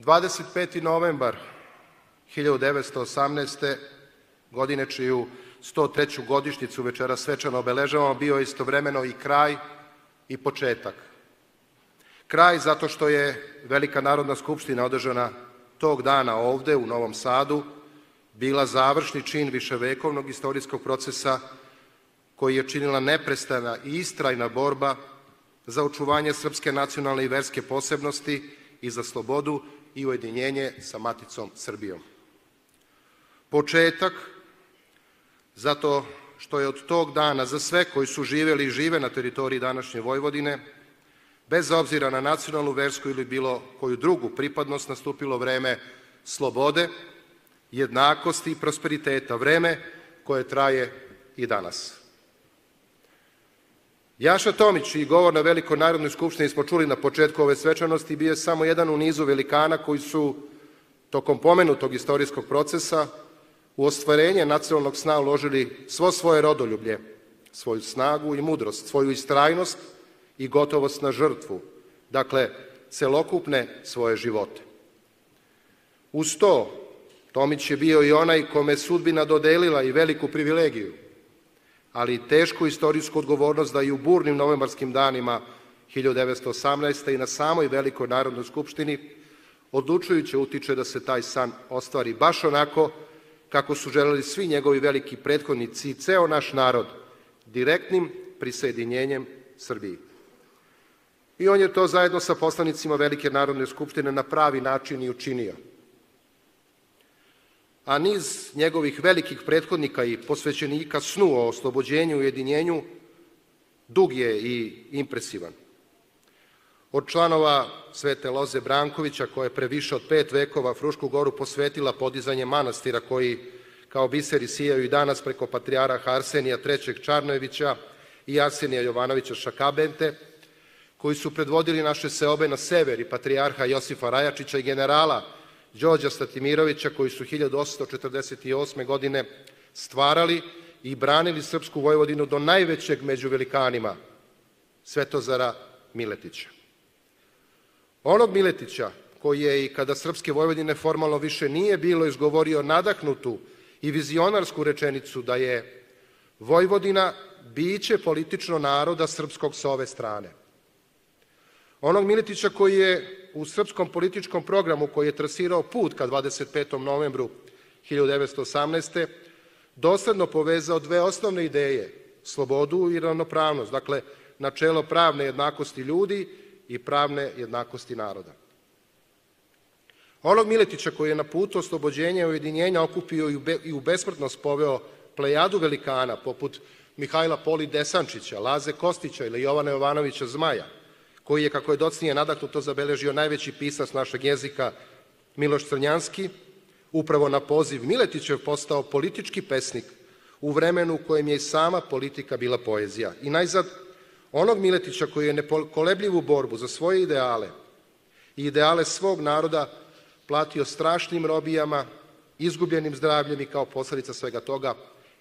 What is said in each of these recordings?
25. novembar 1918. godine, čiju 103. godišnjicu večera svečano obeležavamo, bio je istovremeno i kraj i početak. Kraj zato što je Velika Narodna skupština održana tog dana ovde u Novom Sadu bila završni čin viševekovnog istorijskog procesa koji je činila neprestana i istrajna borba za očuvanje srpske nacionalne i verske posebnosti i za slobodu i ujedinjenje sa maticom Srbijom. Početak, zato što je od tog dana za sve koji su živeli i žive na teritoriji današnje Vojvodine, bez obzira na nacionalnu, versku ili bilo koju drugu pripadnost, nastupilo vreme slobode, jednakosti i prosperiteta, vreme koje traje i danas. Jaša Tomić i govor na Velikoj narodnoj skupštini smo čuli na početku ove svečanosti bio je samo jedan u nizu velikana koji su tokom pomenutog istorijskog procesa u ostvarenje nacionalnog sna uložili svo svoje rodoljublje, svoju snagu i mudrost, svoju istrajnost i gotovost na žrtvu, dakle, celokupne svoje živote. Uz to, Tomić je bio i onaj kome sudbina dodelila i veliku privilegiju, ali i tešku istorijsku odgovornost da i u burnim novembarskim danima 1918. i na samoj Velikoj Narodnoj skupštini odlučujuće utiče da se taj san ostvari baš onako kako su želeli svi njegovi veliki prethodnici i ceo naš narod direktnim prisjedinjenjem Srbiji. I on je to zajedno sa poslanicima Velike Narodne skupštine na pravi način i učinio. A niz njegovih velikih prethodnika i posvećenika snu o oslobođenju i ujedinjenju dug je i impresivan. Od članova Svete Loze Brankovića, koja je pre više od pet vekova Frušku goru posvetila podizanje manastira koji kao biseri sijaju i danas preko patrijarha Arsenija III. Čarnojevića i Arsenija Jovanovića Šakabente, koji su predvodili naše seobe na sever i patrijarha Josifa Rajačića i generala Đorđa Statimirovića, koji su 1848. godine stvarali i branili Srpsku Vojvodinu do najvećeg među velikanima, Svetozara Miletića. Onog Miletića, koji je i kada Srpske Vojvodine formalno više nije bilo izgovorio nadahnutu i vizionarsku rečenicu da je Vojvodina biće politično naroda srpskog sa ove strane. Onog Miletića koji je u srpskom političkom programu koji je trasirao put ka 25. novembru 1918. dosledno povezao dve osnovne ideje, slobodu i ravnopravnost, dakle, načelo pravne jednakosti ljudi i pravne jednakosti naroda. Onog Miletića koji je na putu oslobođenja i ujedinjenja okupio i u besmrtnost poveo plejadu velikana poput Mihajla Poli Desančića, Laze Kostića ili Jovana Jovanovića Zmaja, koji je, kako je docnije nadahnuto zabeležio najveći pisac našeg jezika Miloš Crnjanski, upravo na poziv Miletićev postao politički pesnik u vremenu u kojem je i sama politika bila poezija. I najzad, onog Miletića koji je nekolebljivu borbu za svoje ideale i ideale svog naroda platio strašnim robijama, izgubljenim zdravljem i kao posledica svega toga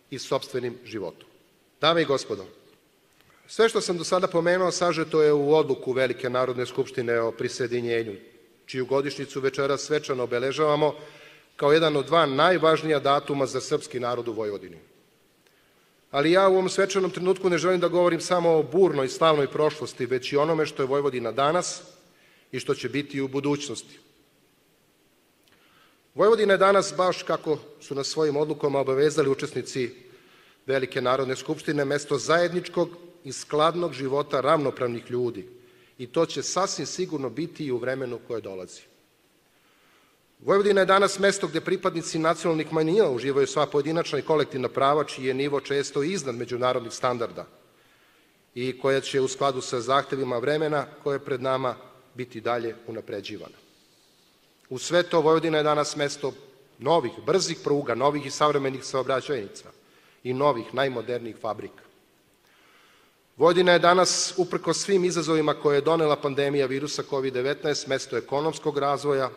i sobstvenim životom. Dame i gospodo, sve što sam do sada pomenuo sažeto je u odluku Velike Narodne skupštine o prisedinjenju, čiju godišnicu večera svečano obeležavamo kao jedan od dva najvažnija datuma za srpski narod u Vojvodini. Ali ja u ovom svečanom trenutku ne želim da govorim samo o burnoj i slavnoj prošlosti, već i onome što je Vojvodina danas i što će biti u budućnosti. Vojvodina je danas, baš kako su na svojim odlukama obavezali učesnici Velike Narodne skupštine, mesto zajedničkog i skladnog života ravnopravnih ljudi. I to će sasvim sigurno biti i u vremenu koje dolazi. Vojvodina je danas mesto gde pripadnici nacionalnih manjina uživaju sva pojedinačna i kolektivna prava, čiji je nivo često iznad međunarodnih standarda i koja će u skladu sa zahtevima vremena koje je pred nama biti dalje unapređivana. U sve to Vojvodina je danas mesto novih, brzih pruga, novih i savremenih saobraćajnica i novih, najmodernijih fabrika. Vojvodina je danas, uprko svim izazovima koje je donela pandemija virusa COVID-19, mesto ekonomskog razvoja,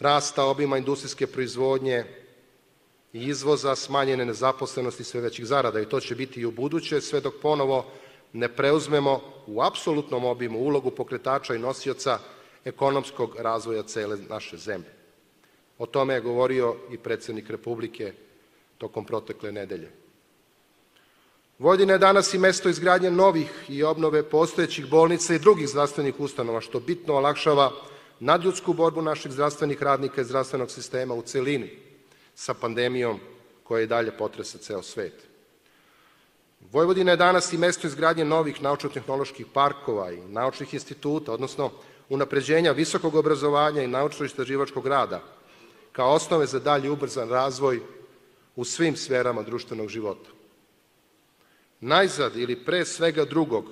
rasta obima industrijske proizvodnje i izvoza, smanjene nezaposlenosti sve većih zarada. I to će biti i u buduće, sve dok ponovo ne preuzmemo u apsolutnom obimu ulogu pokretača i nosioca ekonomskog razvoja cele naše zemlje. O tome je govorio i predsednik Republike tokom protekle nedelje. Vojvodina je danas i mesto izgradnje novih i obnove postojećih bolnica i drugih zdravstvenih ustanova, što bitno olakšava nadljudsku borbu naših zdravstvenih radnika i zdravstvenog sistema u celini sa pandemijom koja i dalje potresa ceo svet. Vojvodina je danas i mesto izgradnje novih naučno-tehnoloških parkova i naučnih instituta, odnosno unapređenja visokog obrazovanja i naučno-istraživačkog rada, kao osnove za dalji ubrzan razvoj u svim sferama društvenog života. Najzad ili pre svega drugog,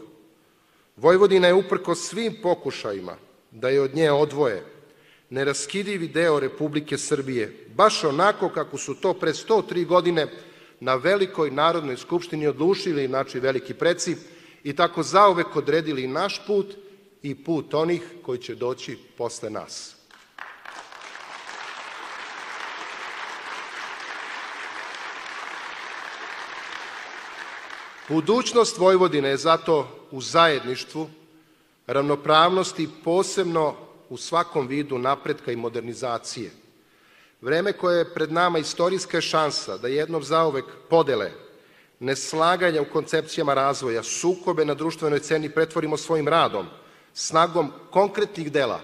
Vojvodina je uprko svim pokušajima da je od nje odvoje neraskidivi deo Republike Srbije, baš onako kako su to pre 103 godine na velikoj Narodnoj skupštini odlučili naši veliki preci i tako zaovek odredili naš put i put onih koji će doći posle nas. Budućnost Vojvodine je zato u zajedništvu, ravnopravnosti, posebno u svakom vidu napretka i modernizacije. Vreme koje je pred nama istorijska je šansa da jednom zaovek podele, neslaganja u koncepcijama razvoja, sukobe na društvenoj ceni pretvorimo svojim radom, snagom konkretnih dela,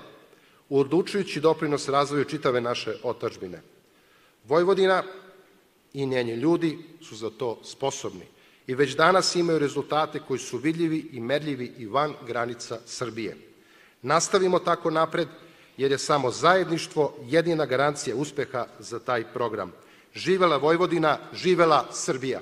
u odlučujući doprinos razvoju čitave naše otačbine. Vojvodina i njeni ljudi su za to sposobni i već danas imaju rezultate koji su vidljivi i merljivi i van granica Srbije. Nastavimo tako napred, jer je samo zajedništvo jedina garancija uspeha za taj program. Živela Vojvodina, živela Srbija!